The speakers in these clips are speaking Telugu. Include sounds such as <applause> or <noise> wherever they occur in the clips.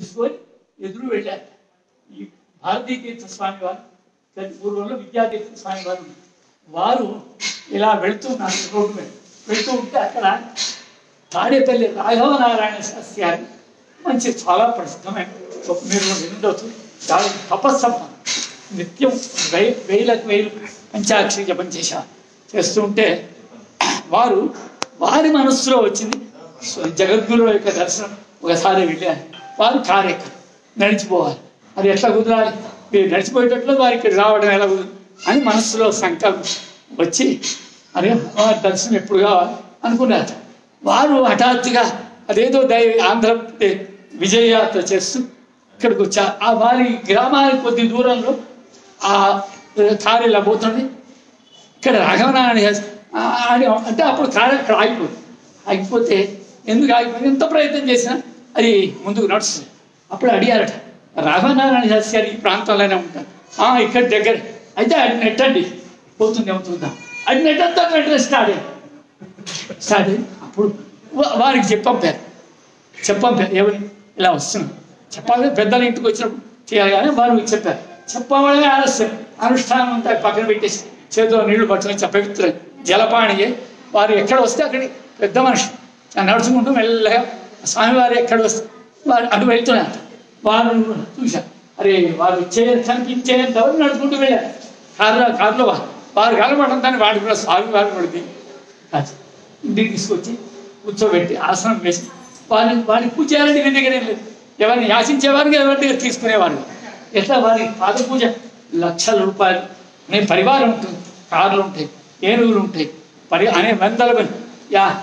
తీసుకొని ఎదురు వెళ్ళారు. ఈ భారతీ తీర్థ స్వామి వారు గత పూర్వంలో విద్యాతీర్థ స్వామి వారు వారు ఇలా వెళుతున్నారు రోడ్డు మీద. వెళుతూ ఉంటే అక్కడ తాడేపల్లి రాఘవ నారాయణ శాస్త్రి గారు మంచి చాలా ప్రసిద్ధమైన మీరు వినవచ్చు చాలా తపస్సమ్మ. నిత్యం వెయ్యి వేలకు వేలు పంచాక్షరి జపం చేశారు చేస్తూ ఉంటే వారు వారి మనస్సులో వచ్చింది. సో జగద్గురు యొక్క దర్శనం. ఒకసారి వెళ్ళారు. వారు కారు నడిచిపోవాలి. అది ఎట్లా కుదరాలి? మీరు నడిచిపోయేటట్లు వారు ఇక్కడ రావడం ఎలా అని మనసులో సంకల్పం వచ్చి అరే వారి దర్శనం ఎప్పుడు కావాలి? అనుకున్నారు. వారు హఠాత్తుగా అదేదో దైవ ఆంధ్రప్రదేశ్ విజయయాత్ర చేస్తూ ఇక్కడికి వచ్చారు. ఆ వారి గ్రామానికి కొద్ది దూరంలో ఆ కారు ఇలా పోతుంది. ఇక్కడ రాఘవనారాయణ అని అంటే అప్పుడు కారు అక్కడ ఆగిపోతుంది. ఆగిపోతే ఎందుకు ఆగిపోయింది? ఎంత ప్రయత్నం చేసినా అది ముందుకు నడుస్తుంది. అప్పుడు అడిగారట రాఘవనారాయణ శాస్త్రి గారు ఈ ప్రాంతంలోనే ఉంటారు. "ఆ, ఇక్కడ దగ్గర. అయితే అది నెట్టండి. పోతుంది అవుతుందా అది నెట్టంతా నెట్ట స్టార్ట్ అయ్యింది స్టార్ట్ అప్పుడు వారికి చెప్పంపారు. చెప్పంపారు ఎవరి ఇలా వస్తుంది. చెప్పాలి పెద్దల ఇంటికి వచ్చినప్పుడు చేయాలి కానీ వారు చెప్పారు. చెప్పవలనే ఆలస్యం. అనుష్ఠానం అంతా పక్కన పెట్టేసి చేతిలో నీళ్ళు పట్టుకొని చెప్ప జలపాణి వారు ఎక్కడ వస్తే అక్కడికి పెద్ద మనిషి. ఆ నడుచుకుంటూ మెల్లగా స్వామివారు ఎక్కడ వారు అటు వెళ్తున్నారు వారు చూశారు అరే వారు ఇచ్చే కనిపించేంత వరకు నడుచుకుంటూ వెళ్ళారు కారులో కారులో వారు కలపడం దాన్ని వాడు కూడా స్వామివారు పడింది ఇంటికి తీసుకొచ్చి కూర్చోబెట్టి ఆసనం వేసి వారి వారి పూజ చేయాలంటే మీ దగ్గర లేదు. ఎవరిని యాచించేవారు ఎవరి దగ్గర తీసుకునేవారు. ఎట్లా వారి పాద పూజ? లక్షల రూపాయలు. అనే పరివారం ఉంటుంది. కార్లు ఉంటాయి. ఏనుగులు ఉంటాయి. పరి అనే వందల యా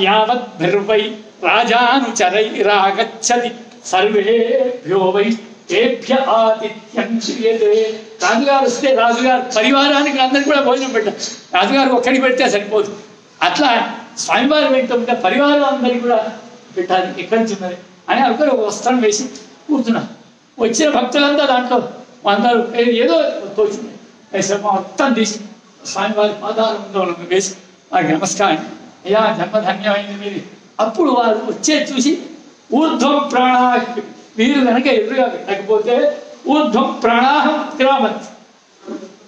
యావత్ భైర్వై రాజానుచరైరాగచ్చతి సర్వేభ్యో వై ఏభ్య ఆతిథ్యం క్రియతే రాజుగారు వస్తే రాజుగారు పరివారానికి అందరికి కూడా భోజనం పెట్టారు రాజుగారు ఒక్కడికి పెడితే సరిపోదు. అట్లా స్వామివారి వెంట ఉంటే పరివారం అందరికి కూడా పెట్టాలి. ఎక్కడి నుంచి ఉన్నది అని అనుకుని ఒక వస్త్రం వేసి కూర్చున్నారు. వచ్చిన భక్తులంతా దాంట్లో అందరూ ఏదో తోచింది. మొత్తం తీసి స్వామివారి పాదాలు వేసి వారికి నమస్కారం. అయ్యా జన్మధన్యమైంది మీది. అప్పుడు వారు వచ్చే చూసి ఊర్ధ్వం ప్రాణా వీరు కనుక ఎదురుగా పెట్టకపోతే ఊర్ధ్వం ప్రాణాహం తిరామత్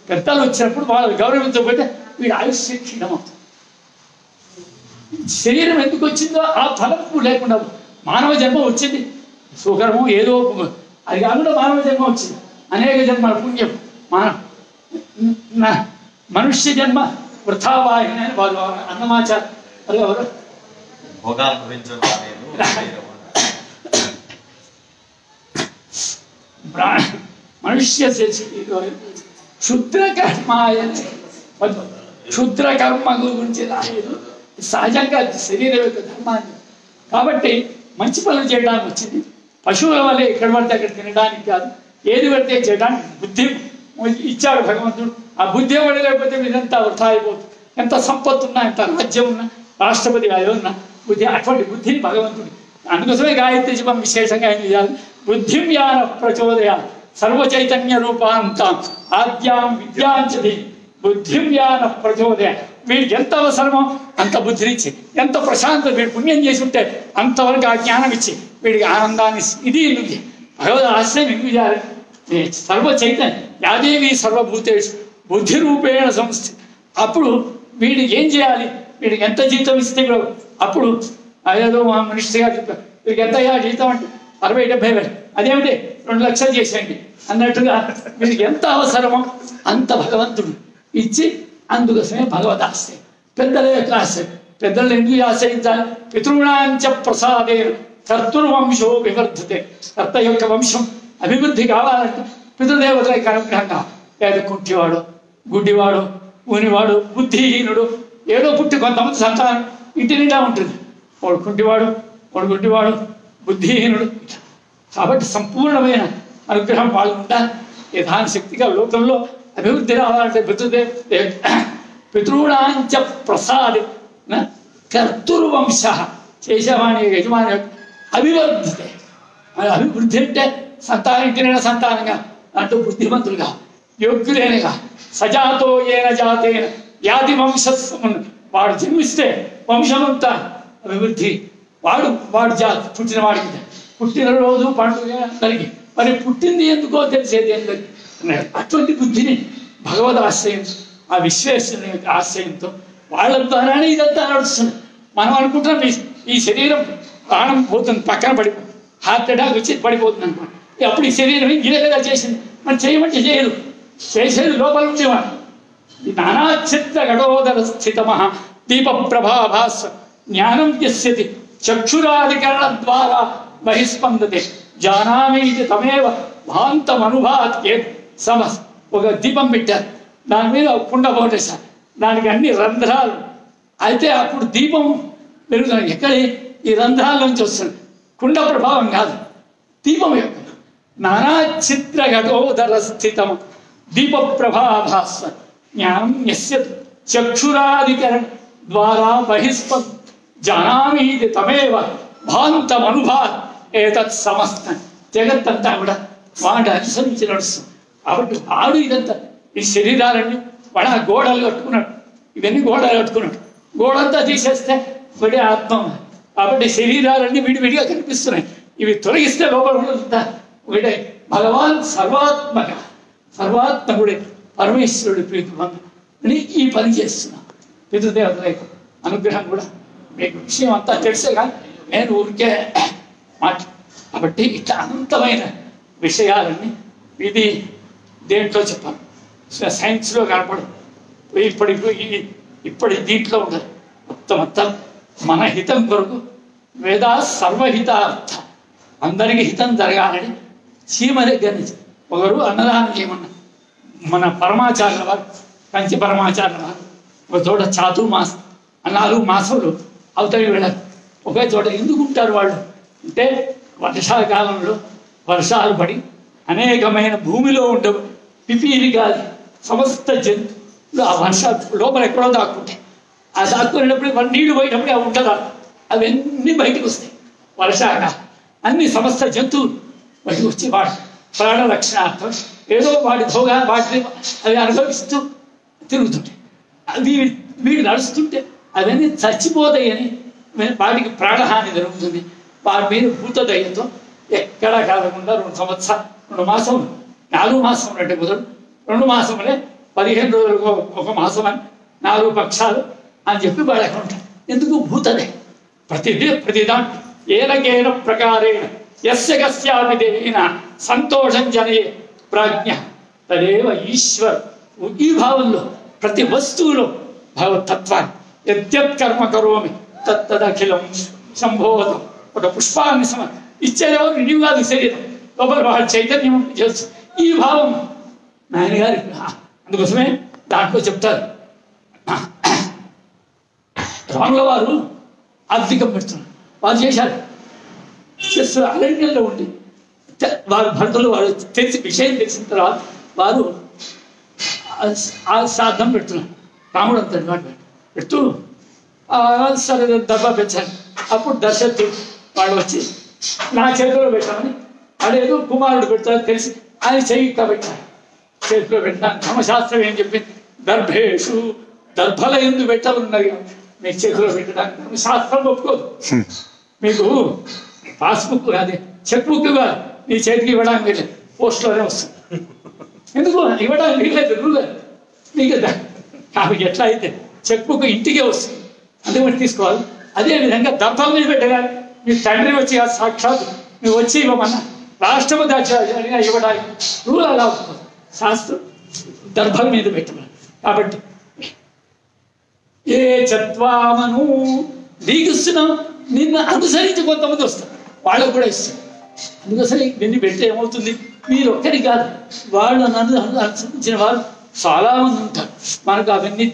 పెద్దలు వచ్చినప్పుడు వాళ్ళు గౌరవించకపోతే వీడు ఆయుష్ క్షీణమవుతుంది శరీరం ఎందుకు వచ్చిందో ఆ ఫలం లేకుండా మానవ జన్మ వచ్చింది. సుఖరము ఏదో అది కాకుండా మానవ జన్మ వచ్చింది. అనేక జన్మల పుణ్యం. మానవ మనుష్య జన్మ వృథావాహిని అని వాళ్ళు అన్నమాచారు అది ఎవరు? భోగాలు భవించడం బ్రా- మనుష్య శరీరం క్షుద్ర కర్మాయని క్షుద్ర కర్మ గురించి రాలేదు సహజంగా శరీరం యొక్క ధర్మాన్ని. కాబట్టి మంచి పనులు చేయడానికి వచ్చింది. పశువుల వల్ల ఎక్కడ పడితే అక్కడ తినడానికి కాదు. ఏది పడితే చేయడానికి బుద్ధి ఇచ్చాడు భగవంతుడు. ఆ బుద్ధి ఎవడు లేకపోతే మీదంతా వృధా అయిపోతుంది. ఎంత సంపత్తు ఉన్నా ఎంత రాజ్యం ఉన్నా రాష్ట్రపతి అయి ఉన్నా బుద్ధి అటువంటి బుద్ధిని భగవంతుడు. అందుకోసమే గాయత్రి జపం విశేషంగా ఏం చేయాలి. బుద్ధిం యాన ప్రచోదయ సర్వ చైతన్య రూపాంతాం ఆద్యాం విద్యాంచది బుద్ధిం యాన ప్రచోదయ వీడికి ఎంత అవసరమో అంత బుద్ధినిచ్చి ఎంత ప్రశాంత వీడు పుణ్యం చేసి ఉంటే అంతవరకు ఆ జ్ఞానం ఇచ్చి వీడికి ఆనందాన్ని ఇది ఎందుకు భగవద్ ఆశ్రయం ఎందుకు చేయాలి? సర్వ చైతన్య యాదేవి సర్వభూతేషు బుద్ధి రూపేణ సంస్థ అప్పుడు వీడికి ఏం చేయాలి? వీడికి ఎంత జీతం ఇస్తే కూడా అప్పుడు అదేదో మా మినిస్టర్ గారు చెప్పారు వీడికి ఎంత అయ్యా జీతం అంటే అరవై డెబ్బై వేలు. అదేమిటి? రెండు లక్షలు చేసేయండి. అన్నట్టుగా మీకు ఎంత అవసరమో అంత భగవంతుడు ఇచ్చి అందుకోసమే భగవద్ ఆశ పెద్దల యొక్క ఆశ పెద్దలను ఎందుకు ఆశ్రయించాలి? పితృణాంచ ప్రసాదే కర్తృవంశో వివర్ధతే. కర్త యొక్క వంశం అభివృద్ధి కావాలంటే పితృదేవతల యొక్క అనుగ్రహంగా పేద కుంటివాడు గుడ్డివాడు ఊనివాడు బుద్ధిహీనుడు ఏదో పుట్టి కొంతమంది సంతానం ఇంటి నిండా ఉంటుంది. వాడు కుంటివాడు వాడు గుడ్డివాడు బుద్ధిహీనుడు. కాబట్టి సంపూర్ణమైన అనుగ్రహం వాళ్ళు ఉండాలి. శక్తిగా లోకంలో అభివృద్ధి రావాలంటే పితృదే పితృణాంచ ప్రసాద్ కర్తృవంశ చేసేవాణి యజమాని అభివర్ధితే. అది అభివృద్ధి అంటే సంతానం సంతానంగా అంటూ బుద్ధిమంతులుగా యోగ్యులైనగా సజాతో ఏన జాతేన వ్యాధి వంశస్సు వాడు జన్మిస్తే వంశమంతా అభివృద్ధి. వాడు వాడు జాతి పుట్టిన వాడికి పుట్టినరోజు పండుగ అందరికి. మరి పుట్టింది ఎందుకో తెలిసేది ఎందుకు అటువంటి బుద్ధిని భగవద్ ఆశ్రయం ఆ విశ్వేశ్వరుని యొక్క ఆశ్రయంతో వాళ్ళ ద్వారానే ఇదంతా నడుస్తుంది. మనం అనుకుంటున్నాం ఈ- ఈ శరీరం ప్రాణం పోతుంది పక్కన పడి హార్ట్ అటాక్ వచ్చి పడిపోతుంది అనమాట అప్పుడు ఈ శరీరం ఇదే చేసింది. మనం చేయమంటే చేయదు. చేసేది లోపల ఉండేవాడు నానాచిత్ర గడోదర స్థితమ దీప ప్రభాభాస్ జ్ఞానం యస్యతి చక్షురాధికరణ ద్వారా బహిస్పందతే. జానామి ఇది తమేవ భాంతమనుభాత్యే సమస్ ఒక దీపం పెట్టారు. దాని మీద ఒక కుండ పోటేశారు. దానికి అన్ని రంధ్రాలు. అయితే అప్పుడు దీపం పెరుగుతుంది ఎక్కడ? ఈ రంధ్రాల నుంచి వస్తుంది. కుండ ప్రభావం కాదు. దీపం యొక్క నానా చిత్ర ఘటోదర స్థితం దీప ప్రభాభాస్వ జ్ఞానం యస్య చక్షురాధికరణ ద్వారా బహిష్పత్ జానామి తమేవ భాంతమనుభా ఏతత్ సమస్త జగత్తంతా కూడా వాడు అనుసరించి నడుస్తుంది కాబట్టి వాడు ఇదంతా ఈ శరీరాలన్నీ వాడు ఆ గోడలు కట్టుకున్నాడు. ఇవన్నీ గోడలు కట్టుకున్నాడు. గోడంతా తీసేస్తే వాడి ఆత్మ. కాబట్టి శరీరాలన్నీ విడివిడిగా కనిపిస్తున్నాయి. ఇవి తొలగిస్తే లోపల ఉన్నదంతా ఒకటే భగవాన్ సర్వాత్మక. సర్వాత్మకుడే. పరమేశ్వరుడి ప్రీతి పొందు. అని ఈ పని చేస్తున్నా. పితృదేవతల అనుగ్రహం కూడా. మీకు విషయం అంతా తెలుసే కానీ నేను ఊరికే మాట. కాబట్టి ఇట్లా అనంతమైన విషయాలన్నీ ఇది దేంట్లో చెప్పాను సైన్స్లో కనపడదు ఇప్పటి ఇప్పటి దీంట్లో ఉండదు. మొత్తం మొత్తం మన హితం కొరకు వేద సర్వహితార్థ. అందరికీ హితం జరగాలని సీమ దగ్గర నుంచి. ఒకరు అన్నదానం చేయమన్నారు. మన పరమాచార్యుల వారు కంచి పరమాచార్యుల వారు ఒక చోట చాతు మాస్ నాలుగు మాసములు అవతలి వెళ్ళారు ఒకే చోట ఎందుకు ఉంటారు వాళ్ళు? అంటే వర్షాకాలంలో వర్షాలు పడి అనేకమైన భూమిలో ఉండే పిపీలి కాదు సమస్త జంతువులు ఆ వర్ష లోపల ఎక్కడో దాక్కుంటాయి. ఆ దాక్కునేటప్పుడు నీళ్ళు నీళ్ళు పోయినప్పుడు అవి ఉంటుందా అవన్నీ బయటకు వస్తాయి. వర్షాక అన్ని సమస్త జంతువులు బయటకు వచ్చి వాడు ప్రాణ రక్షణార్థం ఏదో వాటి భోగా వాటిని అవి అనుభవిస్తూ తిరుగుతుంటాయి అది వీడు నడుస్తుంటే అవన్నీ చచ్చిపోతాయని వాటికి ప్రాణహాని జరుగుతుంది. వాటి మీద భూతదయ్యంతో ఎక్కడా కాకుండా రెండు సంవత్సరాలు రెండు మాసం నాలుగు మాసం అంటే కుదరదు. రెండు మాసములే పదిహేను రోజులకు ఒక- మాసం అని నాలుగు పక్షాలు అని చెప్పి వాళ్ళు అక్కడ ఉంటారు ఎందుకు? భూతదే ప్రతిదే ప్రతిదాన్ ఏనకేన ప్రకారేణ యస్య కస్యాపి దేహిన సంతోషం జనయే ప్రాజ్ఞ తదేవ ఈశ్వర్ ఈ భావంలో ప్రతి వస్తువులో భగవతత్వాన్ని యద్యత్ కర్మ కరోమి తత్తదఖిలం సంభోధం ఒక పుష్పాన్ని సమ ఇచ్చేదేవో నీవు కాదు శరీరం లోపల వాళ్ళ చైతన్యం చేస్తు ఈ భావం నాయన గారి అందుకోసమే దాంట్లో చెప్తారు. రాముల వారు ఆర్థికం పెడుతున్నారు. వారు చేశారు. అరణ్యంలో ఉండి వారు భర్తలు వారు తెలిసి విషయం తెలిసిన తర్వాత వారు శ్రాద్ధం పెడుతున్నారు. రాముడు అంత పెడుతూ సరే డబ్బా పెంచాను. అప్పుడు దశరథుడు వాళ్ళు వచ్చి నా చేతిలో పెట్టామని అదేదో కుమారుడు పెడతారు తెలిసి ఆయన చెయ్యి పెట్టారు. చేతిలో పెట్టాను ధర్మశాస్త్రం ఏం చెప్పింది? దర్భేషు దర్భల ఎందు పెట్టాలన్నది మీ చేతిలో పెట్టడానికి ధర్మశాస్త్రం ఒప్పుకోదు. మీకు పాస్బుక్ అదే చెక్ బుక్ కాదు నీ చేతికి ఇవ్వడానికి వీల్లేదు పోస్ట్లోనే వస్తుంది. ఎందుకు? ఇవ్వడానికి వీల్లేదు రూల్ నీకు దా- కాబట్టి ఎట్లా అయితే చెక్ బుక్ ఇంటికే వస్తుంది. అందుకని తీసుకోవాలి. అదే విధంగా దర్భం మీద పెట్టగా మీ తండ్రి వచ్చి సాక్షాత్ నువ్వు వచ్చి ఇవ్వమన్నా. రాష్ట్రము దాచారిగా ఇవ్వడానికి రూల్ అలా ఉంటుంది శాస్త్రం దర్భం మీద పెట్టమని. కాబట్టి ఏ చత్వామను నీకు ఇస్తున్నాం. నిన్ను అనుసరించి కొంతమంది వస్తారు. వాళ్ళకు కూడా ఇస్తారు అందుకోసమే ఇవన్నీ పెడితే ఏమవుతుంది? మీరు ఒక్కరి కాదు. వాళ్ళు నన్ను అనుసరించిన వారు చాలా మంది ఉంటారు. మనకు అవన్నీ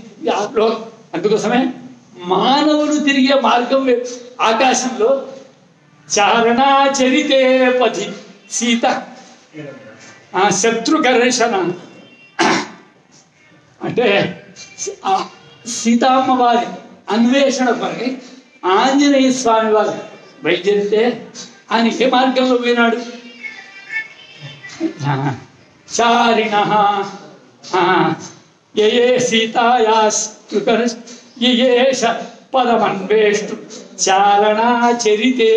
అందుకోసమే మానవులు తిరిగే మార్గం ఆకాశంలో చారణాచరితే పథి సీత. ఆ శత్రుకర్షణ అంటే సీతమ్మ వారి అన్వేషణ పరి ఆంజనేయ స్వామి వారి బయలుదేరితే ఆయన ఏ మార్గంలో పోయినాడు చారిణ యయే సీతాయాస్తుకర్ యయేష పదమన్వేష్టు చారణాచరితే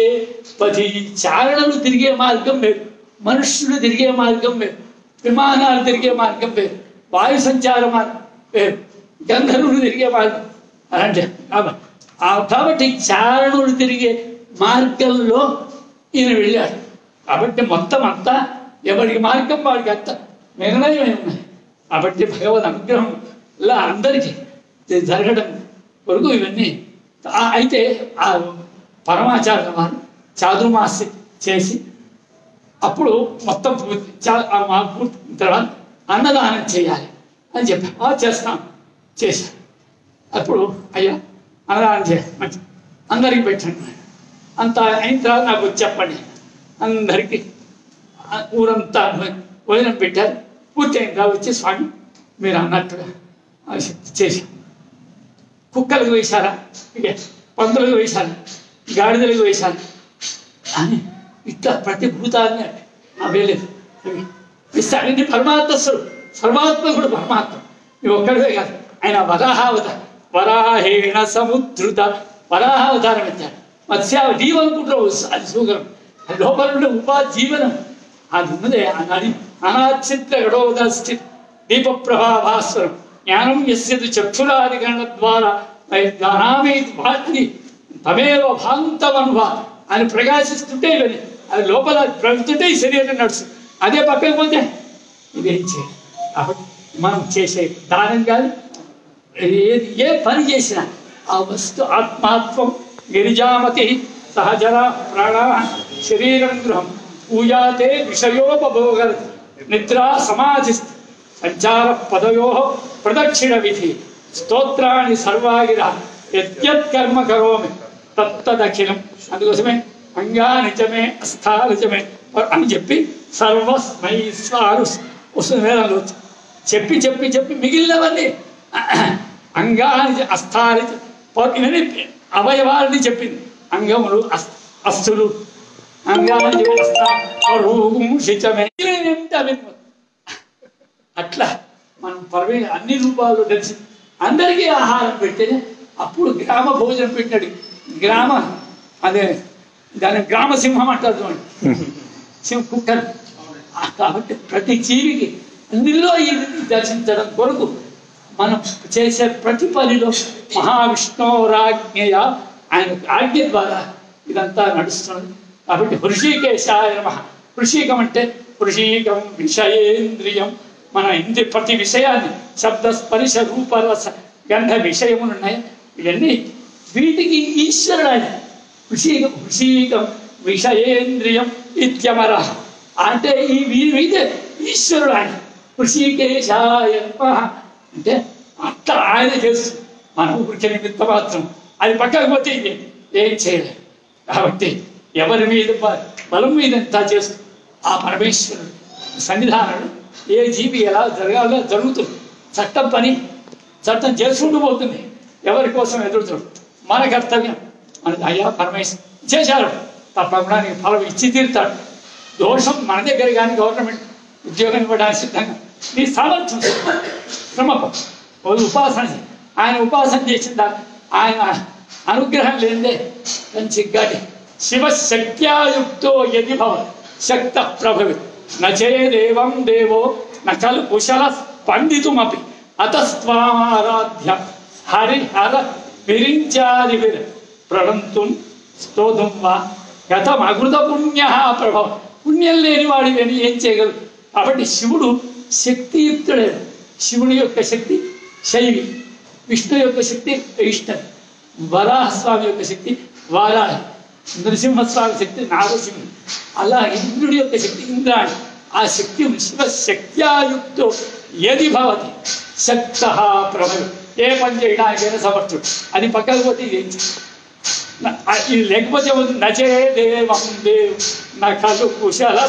పది చారణలు తిరిగే మార్గం వేరు మనుష్యులు తిరిగే మార్గం వేరు విమానాలు తిరిగే మార్గం వేరు వాయు సంచార మార్గం వేరు గంధర్వులు తిరిగే మార్గం అంటే కాబట్టి ఆ కాబట్టి చారణులు తిరిగే మార్గంలో ఈయన వెళ్ళాడు. కాబట్టి మొత్తం అంతా ఎవరికి మార్గం వాడికి అంత నిర్ణయమే ఉన్నాయి కాబట్టి భగవద్ అనుగ్రహం ఇలా అందరికీ జరగడం కొరకు ఇవన్నీ. అయితే ఆ పరమాచార్య వారు చాతుర్మాసి చేసి అప్పుడు మొత్తం పూర్తి చా- మా పూర్తి తర్వాత అన్నదానం చేయాలి అని చెప్పి ఆ చేస్తాం చేశాను అప్పుడు అయ్యా అన్నదానం చేయాలి. మంచి అందరికి పెట్టండి. అంత అయిన తర్వాత నాకు వచ్చి చెప్పండి. అందరికీ ఊరంతా భోజనం పెట్టారు. పూర్తి అయిన తర్వాత వచ్చి స్వామి మీరు అన్నట్టుగా చేసి చేశాం కుక్కలకు వేశారా? ఇక పందులకు వేశారా. గాడిదలకు వేశారు. అని ఇట్లా ప్రతి భూతాన్ని వేలేదు ఇస్తాడని పరమాత్మ సర్వాత్మ కూడా పరమాత్మ. ఇవి ఒక్కడే కాదు. ఆయన వరాహావత వరాహేణ సముద్రుత. వరాహావతారం ఎత్తాడు మత్స్య జీవనుకుంటారు అది సూగరం లోపల ఉండే ఉపాధి జీవనం అది ఉన్నదే. అది అనాచిత్ర గడోదాస్తి దీప ప్రభాభాస్వరం జ్ఞానం ఎస్యదు చక్షురాదిగణ ద్వారా జ్ఞానామే భాతి తమేవ భాంతమనుభ అని ప్రకాశిస్తుంటే ఇవన్నీ. అది లోపల ప్రవహిస్తుంటే ఈ శరీరం నడుస్తుంది. అదే పక్కకి పోతే ఇదేం చేయాలి? కాబట్టి మనం చేసే దానం కానీ ఏది ఏ పని చేసినా ఆ వస్తు ఆత్మాత్వం గిరిజామతి సహజర ప్రాణ శరీరం గృహం పూజాతే విషయోపభోగ నిద్రా సమాధి సంచార పదయో ప్రదక్షిణ విధి స్తోత్రాన్ని సర్వాగిర యద్యత్ కర్మ కరోమి తత్తదఖిలం అందుకోసమే అంగా నిజమే అస్థా నిజమే అని చెప్పి సర్వస్మై స్వారు వస్తుంది వేదంలో చెప్పి చెప్పి చెప్పి మిగిలినవన్నీ అంగాని అస్థాని ఇవన్నీ అవయవాలని చెప్పింది. అంగములు అస్తులు అట్లా మనం పరమే అన్ని రూపాల్లో తెలిసి అందరికీ ఆహారం పెట్టేనే అప్పుడు గ్రామ భోజనం పెట్టాడు. గ్రామ అదే దాని గ్రామ సింహం అంటారు చూడండి. సింహ కుక్కర్ కాబట్టి ప్రతి జీవికి అందులో ఈ దర్శించడం కొరకు మనం చేసే ప్రతి పనిలో మహావిష్ణురాజ్ఞయ ఆయన ఆజ్ఞ ద్వారా ఇదంతా నడుస్తుంది. కాబట్టి హృషికేశాయ నమ. హృషికం అంటే హృషికం విషయేంద్రియం. మన ఇంద్రి ప్రతి విషయాన్ని శబ్ద స్పర్శ రూపరస గంధ విషయములు ఉన్నాయి. ఇవన్నీ వీటికి ఈశ్వరుడు ఆయన హృషికం హృషికం విషయేంద్రియం ఇత్యమర. అంటే ఈ వీరి మీద ఈశ్వరుడు ఆయన హృషికేశాయ అంటే అట్లా ఆయన చేస్తుంది. మన ఊరికి నిమిత్త మాత్రం. అది పక్కకు పోతే ఏం చేయలేదు కాబట్టి ఎవరి మీద బలం మీద ఎంత చేస్తుంది ఆ పరమేశ్వరుడు సన్నిధానం ఏ జీవి ఎలా జరగాలో జరుగుతుంది. చట్టం పని చట్టం చేసుకుంటూ పోతుంది. ఎవరి కోసం ఎదురుతుంది మన కర్తవ్యం. మన అయ్యా పరమేశ్వరు చేశారు. తప్పకుండా నీకు ఫలం ఇచ్చి తీరుతాడు. దోషం మన దగ్గర కానీ గవర్నమెంట్ ఉద్యోగం ఇవ్వడానికి సిద్ధంగా నీ సామర్థ్యం శ్రమపం ఉపాసన ఆయన ఉపాసన చేసిన ఆయన అనుగ్రహం లేదే కంచి గడి శివశక్త్యాయుక్తో యది భవ శక్త ప్రభవి నచేదేవం దేవో నకల్ కుశల పండితుమపి అతస్వామారాధ్య హరిహర విరించాది విర ప్రణంతుం స్తోధం వా గతం అకృత పుణ్య ప్రభవ పుణ్యం లేని వాడివని ఏం చేయగలరు కాబట్టి శివుడు శక్తియుక్తుడే శివుని యొక్క శక్తి శైవి విష్ణు యొక్క శక్తి వైష్ణవి వరాహస్వామి యొక్క శక్తి వారాహి నృసింహస్వామి శక్తి నారసింహ అలా ఇంద్రుడి యొక్క శక్తి ఇంద్రాణి ఆ శక్తి శివ శక్త్యాయుక్తో ఏది భవతి శక్త ప్రభు ఏ పని చేయడానికైనా సమర్థుడు అది పక్కకు పోతే ఇది ఏం చేయదు. న- ఆ- ఇది లేకపోతే ఏమవుతుంది? నచే దేవం దేవ్ నా కలు కుశల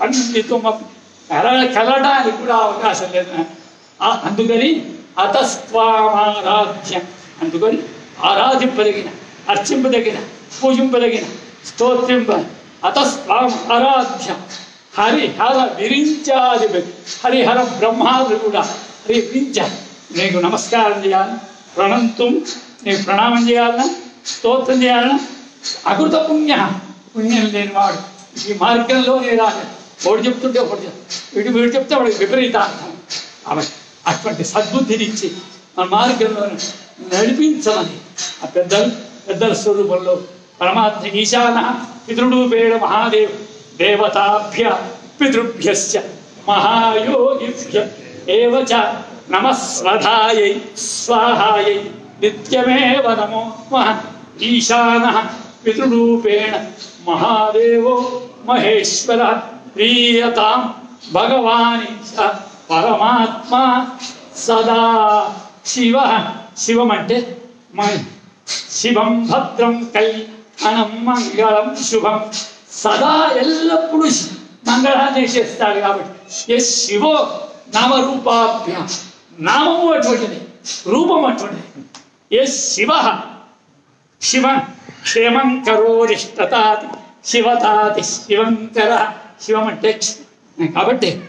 పండితుమ కల కలడానికి కూడా అవకాశం లేదు ఆ, అందుకని అతస్వామారాధ్య అందుకని ఆరాధింపదగిన అర్చింపదగిన పూజింపదగిన స్తోత్రింప అతస్వాం ఆరాధ్య హరి హర విరించాది హరిహర బ్రహ్మాదులు కూడా హరి విరించ నీకు నమస్కారం చేయాలి ప్రణంతం నీకు ప్రణామం చేయాలన్నా స్తోత్రం చేయాలన్నా అకృత పుణ్య పుణ్యం లేనివాడు ఈ మార్గంలోనే రాదు ఒకటి చెప్తుంటే ఒకటి వీడు వీడు చెప్తే వాడికి విపరీతార్థం. ఆమె అటువంటి సద్బుద్ధినిచ్చి మన మార్గంలో నడిపించమని ఆ పెద్దలు పెద్దల స్వరూపంలో పరమాత్మ ఈశాన పితృడూపేణ మహాదేవ్ దేవతాభ్య పితృభ్యశ్చ మహాయోగిభ్య ఏవచ చ నమస్వధాయై స్వాహాయై నిత్యమేవ నమో మహ ఈశాన పితృరూపేణ మహాదేవో మహేశ్వర ప్రీయతాం భగవాని పరమాత్మ సదా. శివ శివం అంటే శివం భద్రం కళ్యాణం మంగళం శుభం. సదా ఎల్లప్పుడూ మంగళాన్ని చేస్తాడు కాబట్టి ఏ శివో నామరూపాభ్య. నామము అటువంటిది రూపం అటువంటిది. ఏ శివ శివ క్షేమం కరోరిష్టతాతి శివతాతి శివంకర శివం అంటే కాబట్టి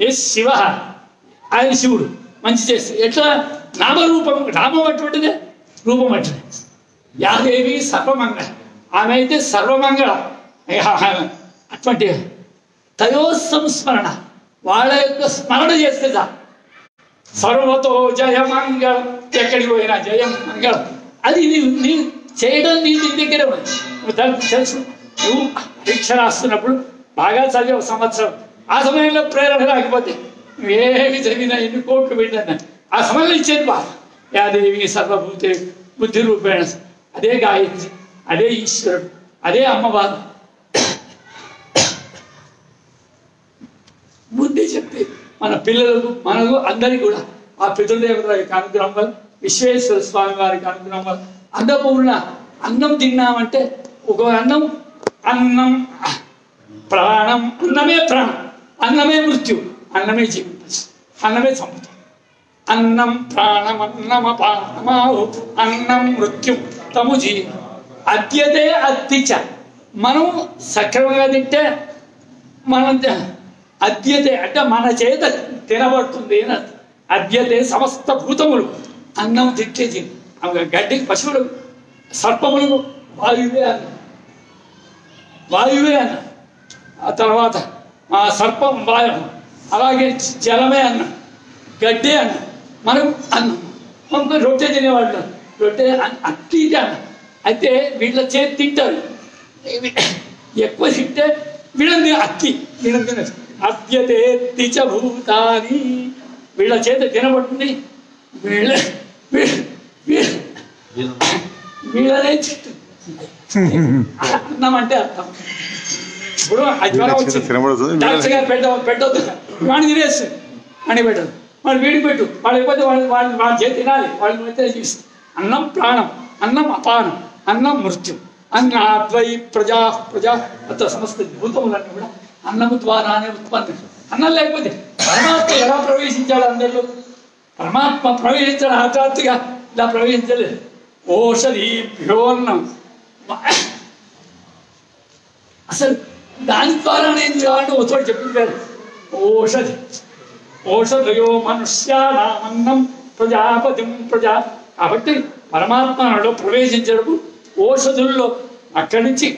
ఏ శివ? ఆయన శివుడు. మంచి చేస్తే. ఎట్లా? నామరూపం నామం అటువంటిదే రూపం అటువంటిది యాదేవి సర్వమంగళ. ఆమె అయితే సర్వమంగళ అటువంటి తయో సంస్మరణ వాళ్ళ యొక్క స్మరణ చేస్తే సర్వతో జయమంగళం. ఎక్కడికి పోయినా జయం మంగళం అది నీ నీ చేయడం నీ నీ దగ్గరే ఉంది తెలుసు నువ్వు దీక్ష రాస్తున్నప్పుడు బాగా చదివే ఒక సంవత్సరం. ఆ సమయంలో ప్రేరణ రాకపోతే నువ్వేమి చదివినా ఎన్ని కోట్లు పెట్టినా ఆ సమయంలో ఇచ్చేది బాధ యాదేవి సర్వభూతే బుద్ధి రూపేణ. అదే గాయత్రి అదే ఈశ్వరుడు అదే అమ్మవారు బుద్ధి చెప్తే మన పిల్లలకు మనకు అందరికీ కూడా ఆ పితృదేవతల యొక్క అనుగ్రహం వల్ల విశ్వేశ్వర స్వామి వారికి అనుగ్రహం వల్ల అన్నపూర్ణ అన్నం తిన్నామంటే ఒక అన్నం అన్నం ప్రాణం అన్నమే ప్రాణం అన్నమే మృత్యు అన్నమే జీవితం అన్నమే సంపద అన్నం ప్రాణం అన్నమపానమాహు అన్నం మృత్యు తము జీవి అద్యతే అత్తిచ మనం సక్రమంగా తింటే మనం అద్యతే అంటే మన చేత తినబడుతుంది అని అద్యతే సమస్త భూతములు అన్నం తిట్టేది అవి గడ్డికి పశువులు సర్పములు వాయువే అన్నం వాయువే అన్న. ఆ తర్వాత ఆ సర్పం వాయు అలాగే జలమే అన్న. గడ్డే అన్న. మనం అన్నం. రొట్టె తినేవాళ్ళు రొట్టె ఇది అన్న అయితే వీళ్ళ చేతి తింటారు. ఎక్కువ తింటే వీళ్ళని అత్తి వీళ్ళని తిచ భూతాని వీళ్ళ చేత తినబడుతుంది. వీళ్ళ వీళ్ళ వీళ్ళ వీళ్ళు వీళ్ళనే చుట్టూ అన్నం <laughs> అంటే అర్థం. ఇప్పుడు జ్వరం వీళ్ళ వచ్చింది. వీళ్ళ- పెట్టొద్దు వాడిని తినేస్తుంది అని పెట్టదు వాడు వీడికి పెట్టు. వాడు లేకపోతే వాళ్ళు వాళ్ళు వాళ్ళ చేతి తినాలి. వాళ్ళు అయితే అన్నం ప్రాణం అన్నం అపానం అన్నం మృత్యు. అన్న ద్వై ప్రజా ప్రజా అంత సమస్త భూతములన్నీ కూడా అన్నము ద్వారానే ఉత్పన్నం అన్నం లేకపోతే పరమాత్మ ఎలా ప్రవేశించాడు అందరిలో? పరమాత్మ ప్రవేశించాడు హఠాత్తుగా ఇలా ప్రవేశించలేదు. ఓషధీభ్యోన్నం. అసలు దాని ద్వారానే ఇది కావాలంటే ఒకచోట చెప్పారు ఓషధి. ఓషధయో మనుష్యానామన్నం ప్రజాపతిం ప్రజా. కాబట్టి పరమాత్మలో ప్రవేశించడం ఓషధుల్లో అక్కడి నుంచి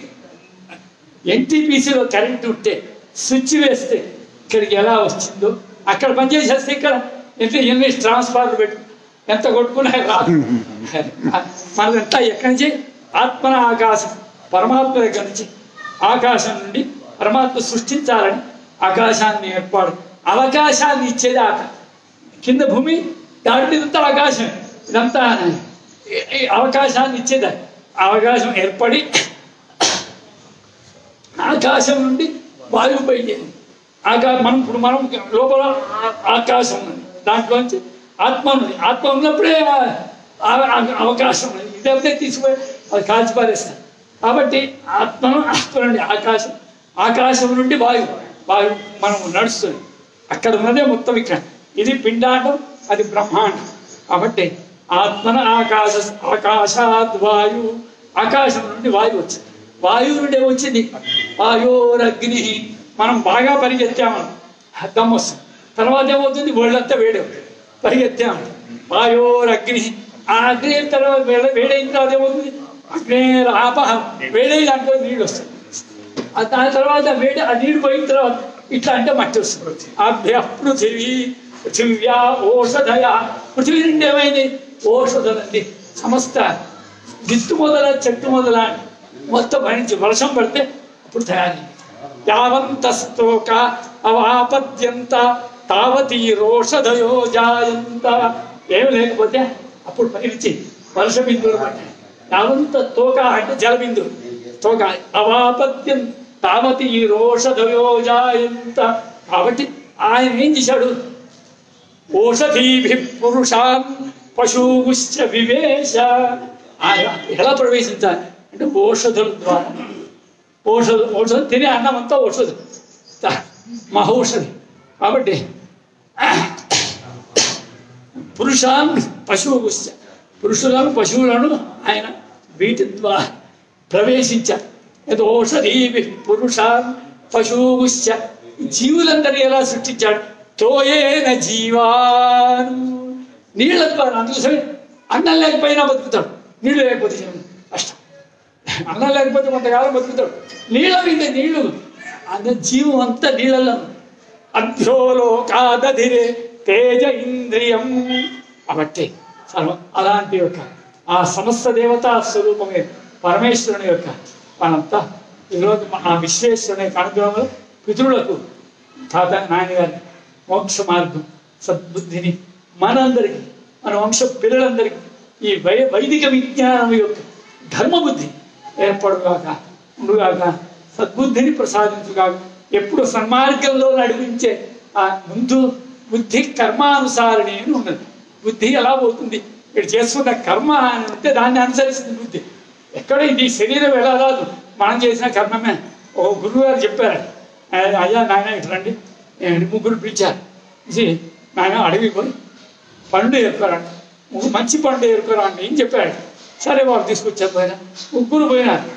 ఎన్టీపీసీలో కరెంట్ ఉంటే స్విచ్ వేస్తే ఇక్కడికి ఎలా వచ్చిందో అక్కడ పనిచేసేస్తే ఇక్కడ ఎంత ఎన్ని ట్రాన్స్ఫార్మర్ పెట్టు ఎంత కొట్టుకున్నా రాదు. <laughs> మనదంతా ఎక్కడి నుంచి ఆత్మన ఆకాశం పరమాత్మ దగ్గర నుంచి ఆకాశం నుండి పరమాత్మ సృష్టించాలని ఆకాశాన్ని ఏర్పాటు అవకాశాన్ని ఇచ్చేది ఆకాశం. కింద భూమి దాని మీద అంతా ఆకాశం ఇదంతా అవకాశాన్ని ఇచ్చేది అవకాశం ఏర్పడి ఆకాశం నుండి వాయువు బయలుదేరి ఆకా మనం ఇప్పుడు మనం లోపల ఆకాశం ఉంది. దాంట్లోంచి ఆత్మ ఉంది. ఆత్మ ఉన్నప్పుడే అవకాశం ఉంది. ఇదైతే తీసుకుపోయి అది కాల్చి పారేస్తారు కాబట్టి ఆత్మను ఆత్మ ఆకాశం. ఆకాశం నుండి వాయువు. వాయు మనం నడుస్తుంది. అక్కడ ఉన్నదే మొత్తం ఇక్కడ. ఇది పిండాటం అది బ్రహ్మాండం. కాబట్టి ఆత్మన ఆకాశ ఆకాశాద్ వాయు. ఆకాశం నుండి వాయువు వచ్చింది. వాయువు నుండి వచ్చింది వాయోరగ్ని. మనం బాగా పరిగెత్తాము దమ్ వస్తుంది తర్వాత ఏమవుతుంది? ఒళ్ళంతా వేడి పరిగెత్తాము వాయోరగ్ని. ఆ అగ్ని అయిన తర్వాత వేడ వేడైన తర్వాత ఏమవుతుంది అగ్ని ఆపహ వేడై దాంట్లో నీళ్ళు వస్తాయి. దాని తర్వాత వేడి ఆ నీళ్ళు పోయిన తర్వాత ఇట్లా అంటే మట్టి వస్తుంది. అభ్య పృథివీ పృథివ్యా ఓషధయ. పృథివీ నుండి ఏమైంది? ఓషధలండి సమస్త విత్తు మొదల చెట్టు మొదల మొత్తం భరించి వర్షం పడితే అప్పుడు తయారైంది. యావంతస్తోక అవాపద్యంత తావతి రోషధయో జాయంత. ఏమి లేకపోతే అప్పుడు పైరుచి వర్ష బిందువులు పడ్డాయి. యావంత తోక అంటే జలబిందు తోక అవాపద్యం తావతి రోషధయో ఎంత కాబట్టి ఆయన ఏం చేశాడు? ఓషధీభి పురుషాం పశువుశ్చ వివేశ. ఆయన ఎలా ప్రవేశించాలి? అంటే ఓషధుల ద్వారా. ఓషధ ఓషధం తినే అన్నం అంతా ఓషధం. మహౌషధి. కాబట్టి పురుషాన్ పశువు పురుషులను పశువులను ఆయన వీటి ద్వారా ప్రవేశించారు ఏదో ఔషధి పురుషాన్ పశువుశ్చ జీవులందరినీ ఎలా సృష్టించాడు? తోయేన జీవాను. నీళ్ళ ద్వారా అందుకోసమే అన్నం లేకపోయినా బతుకుతాడు. నీళ్ళు లేకపోతే కష్టం. అన్నం లేకపోతే కొంతకాలం బతుకుతాడు. నీళ్ళ మీద నీళ్ళు. అంత జీవం అంతా నీళ్ళలో అభ్యోలోకాదధిరే తేజ ఇంద్రియం. కాబట్టి సర్వం అలాంటి యొక్క ఆ సమస్త దేవతా స్వరూపమే పరమేశ్వరుని యొక్క మనంతా ఈరోజు ఆ విశ్వేశ్వరుని యొక్క అనుగ్రహంలో పితృలకు తాత నాయనగారి మోక్ష మార్గం సద్బుద్ధిని మనందరికీ మన వంశ పిల్లలందరికీ ఈ వై వైదిక విజ్ఞానం యొక్క ధర్మబుద్ధి ఏర్పడుగాక ఉండుగాక సద్బుద్ధిని ప్రసాదించుగాక ఎప్పుడు సన్మార్గంలో నడిపించే ఆ ముందు బుద్ధి కర్మానుసారిణి అని ఉన్నది. బుద్ధి ఎలా పోతుంది? ఇక్కడ చేసుకున్న కర్మ అని ఉంటే దాన్ని అనుసరిస్తుంది బుద్ధి. ఎక్కడ ఇది శరీరం ఎలా రాదు? మనం చేసిన కర్మమే. ఓ గురువు గారు చెప్పారు అయ్యా నాయన ఇటు రండి. ముగ్గురు పిలిచారు. ఇది నాయన అడవి పోయి పండు ఏర్పరండి. మంచి పండు ఏరుకోరంట ఏం చెప్పాడు? సరే వాళ్ళు తీసుకొచ్చారు పోయిన. ముగ్గురు పోయినారు.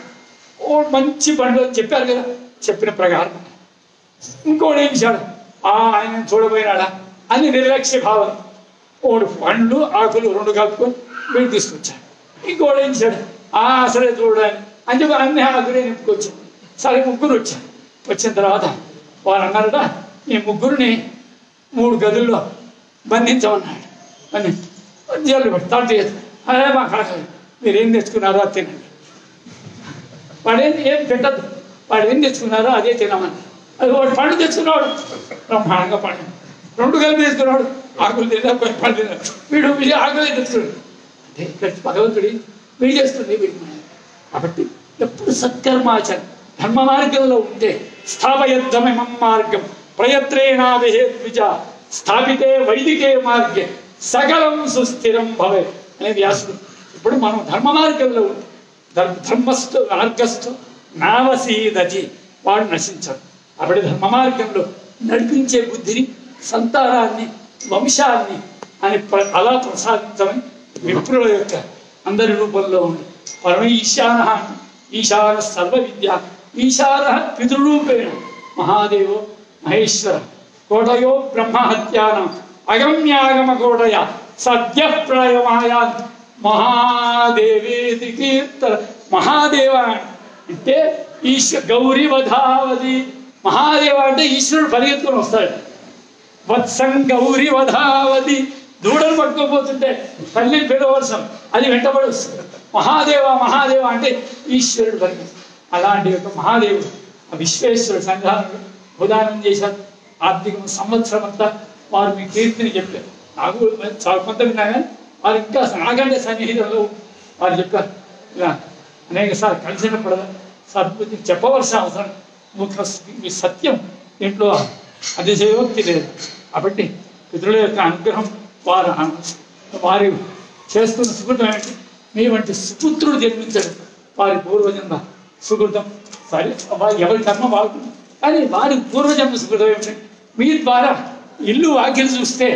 ఓ మంచి పండు అని చెప్పారు కదా చెప్పిన ప్రకారం. ఇంకోటి ఏం చేశాడు? ఆ ఆయన చూడబోయినాడా? అని నిర్లక్ష్య భావన ఓడు పండ్లు ఆకులు రెండు కలుపుకొని వీడు తీసుకొచ్చాడు. ఇంకోడు ఏం చేశాడు? ఆ అసలే చూడని అని చెప్పి అన్ని ఆకులే నింపుకొచ్చాడు. సరే ముగ్గురు వచ్చారు. వచ్చిన తర్వాత వారు అన్నారట ఈ ముగ్గురిని మూడు గదుల్లో బంధించమన్నాడు. బంధించి జల్లు పెట్టి తాటు అదే మా కడక మీరు ఏం తెచ్చుకున్నారో అది తినండి. వాడు ఏం ఏం పెట్టద్దు. వాడు ఏం తెచ్చుకున్నారో అదే తినమని అది వాడు పండు తెచ్చుకున్నాడు. బ్రహ్మాండంగా పండు. రెండు కలిపి తెచ్చుకున్నాడు ఆకులు తిన్నా కొన్ని పండు తిన్నాడు వీడు వీడి ఆకులే తెచ్చుకున్నాడు. అంటే భగవంతుడి వీడు చేస్తుంది వీడి. కాబట్టి ఎప్పుడు సత్కర్మాచరణ ధర్మ మార్గంలో ఉంటే స్థాపయద్ధమం మార్గం ప్రయత్నేనాభిహేద్విజ స్థాపితే వైదికే మార్గే సకలం సుస్థిరం భవే అనే వ్యాసుడు. ఇప్పుడు మనం ధర్మ మార్గంలో ఉంటే ధర్మస్థు మార్గస్థు నావసీదతి వాడు నశించాడు. అప్పుడు ధర్మ మార్గంలో నడిపించే బుద్ధిని సంతానాన్ని వంశాన్ని అని అలా ప్రసాదించమని విప్రుల యొక్క అందరి రూపంలో ఉంది. పరమ ఈశాన ఈశాన సర్వ విద్య ఈశాన పితృరూపేణ మహాదేవో మహేశ్వర కోటయో బ్రహ్మహత్యానం అగమ్యాగమ కోటయ సద్య ప్రళయమాయాన్ మహాదేవేది కీర్తన మహాదేవ అంటే ఈశ్వ గౌరీ వధావది మహాదేవ అంటే ఈశ్వరుడు పరిగెత్తుకొని వస్తాడు. వత్సం గౌరి వధావతి. దూడలు పట్టుకోపోతుంటే తల్లి పిలవలసం అది వెంటబడి వస్తుంది. మహాదేవ మహాదేవ అంటే ఈశ్వరుడు పరిగెత్తు. అలాంటి యొక్క మహాదేవుడు ఆ విశ్వేశ్వరుడు సంఘాలను ఉదాహరణ చేశారు. ఆర్థిక సంవత్సరం అంతా వారు మీ కీర్తిని చెప్పారు. నాకు చాలా కొంత విన్నా వారు ఇంకా నాకంటే సన్నిహితులు. వారు చెప్పారు ఇలా అనేక సార్లు కలిసినప్పుడు సద్బుద్ధి చెప్పవలసిన అవసరం. ముఖ్య సత్యం దీంట్లో అతిశయోక్తి లేదు. కాబట్టి పితృల యొక్క అనుగ్రహం వారు వారి చేస్తున్న సుకృతం ఏంటి? మీ వంటి సుపుత్రుడు జన్మించడం. వారి పూర్వజన్మ సుకృతం. సరే వారి ఎవరి కర్మ బాగుంది కానీ వారి పూర్వజన్మ సుకృతం ఏమిటి? మీ ద్వారా ఇల్లు వాకిలు చూస్తే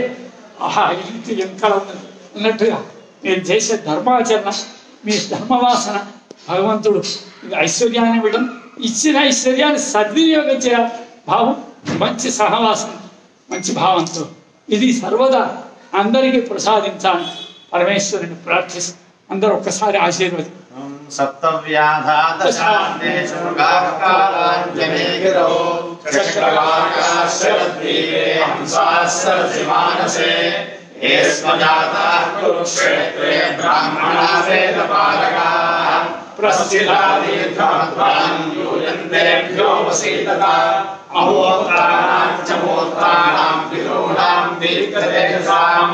ఆహా ఇల్లు వెనకాల అన్నట్టుగా మీరు చేసే ధర్మాచరణ మీ ధర్మవాసన భగవంతుడు ఇది ఐశ్వర్యాన్ని ఇవ్వడం ఇచ్చిన ఐశ్వర్యాన్ని సద్వినియోగం చేయాలి. భావం మంచి సహవాసం. మంచి భావంతో ఇది సర్వదా అందరికీ ప్రసాదించాలని పరమేశ్వరుని ప్రార్థిస్తూ అందరూ ఒక్కసారి ఆశీర్వది. సప్తవ్యాధాదశాంతేషు గాకాలాంజనే గిరౌ చక్రవాకాశరద్వీపే प्रसिद्धादीर्घभ्यो वसीदता अहोक्तानां च मोक्तानां विरोधां दीर्घदेहसाम्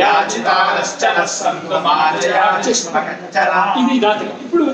బహుదేయం చ నోస్తు అన్నం సంతు ఇది దాత ఇప్పుడు